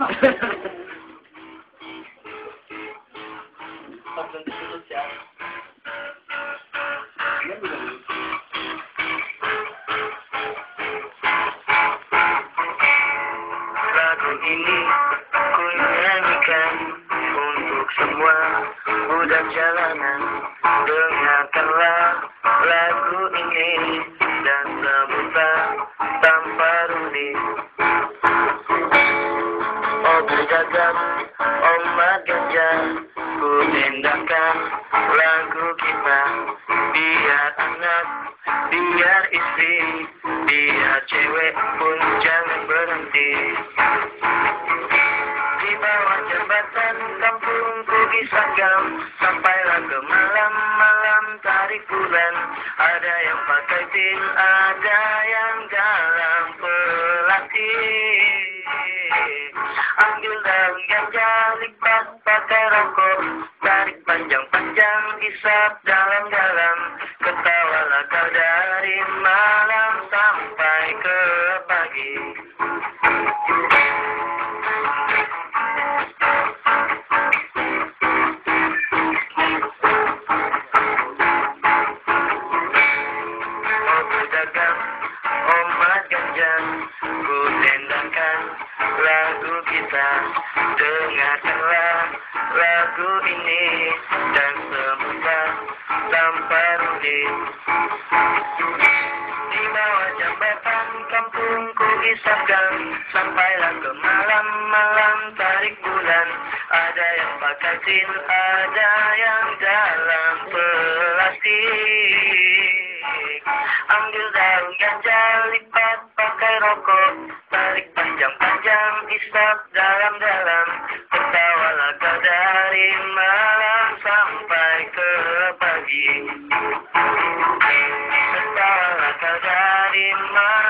Lagu ini ku nyanyikan untuk semua budak jalanan. Dengarkanlah lagu ini Berdagang, oh gajah, ku tindakan lagu kita. Biar anak, biar istri, biar cewek pun jangan berhenti. Di bawah jembatan kampungku Gisagam Sampailah ke malam-malam tarik bulan Ada yang pakai pil, ada yang dalam Ganja, lipat pakai rokok. Tarik panjang-panjang, isap dalam-dalam. Ketawalah kau dari malam sampai ke lagu kita Dengarkanlah. Lagu ini Dan semoga tanpa rudi Di bawah jembatan kampungku isapkan Sampailah ke malam-malam tarik bulan. Ada yang pakai tin, ada yang Ambil daun ganja, lipat pakai rokok. Tarik panjang-panjang, isap dalam-dalam. Tertawalah kau dari malam sampai ke pagi. Tertawalah kau dari malam